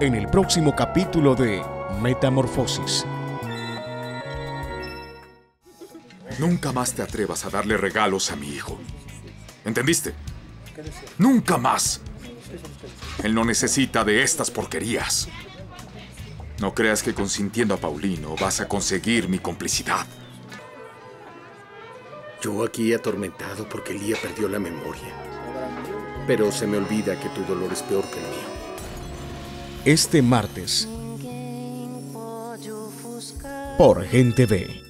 En el próximo capítulo de Metamorfosis. Nunca más te atrevas a darle regalos a mi hijo. ¿Entendiste? Nunca más. Él no necesita de estas porquerías. No creas que consintiendo a Paulino vas a conseguir mi complicidad. Yo aquí atormentado porque Lía perdió la memoria. Pero se me olvida que tu dolor es peor que el mío. Este martes. Por Gente B.